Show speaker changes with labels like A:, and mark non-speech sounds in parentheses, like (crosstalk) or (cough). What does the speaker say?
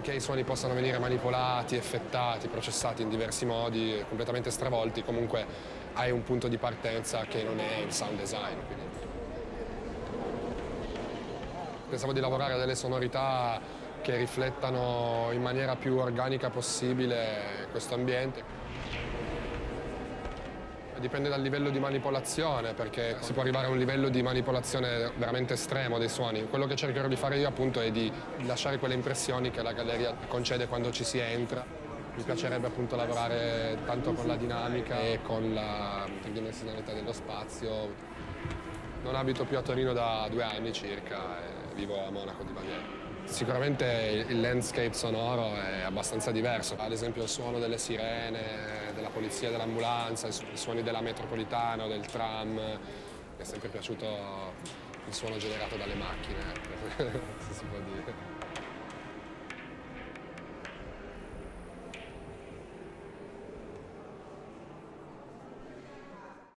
A: che i suoni possano venire manipolati, effettati, processati in diversi modi, completamente stravolti, comunque hai un punto di partenza che non è il sound design. Quindi. Pensavo di lavorare a delle sonorità che riflettano in maniera più organica possibile questo ambiente. Dipende dal livello di manipolazione, perché si può arrivare a un livello di manipolazione veramente estremo dei suoni. Quello che cercherò di fare io appunto è di lasciare quelle impressioni che la galleria concede quando ci si entra. Mi piacerebbe appunto lavorare tanto con la dinamica e con la tridimensionalità dello spazio. Non abito più a Torino da due anni circa e vivo a Monaco di Baviera. Sicuramente il landscape sonoro è abbastanza diverso, ad esempio il suono delle sirene, della polizia, dell'ambulanza, i suoni della metropolitana o del tram, mi è sempre piaciuto il suono generato dalle macchine, (laughs) se si può dire.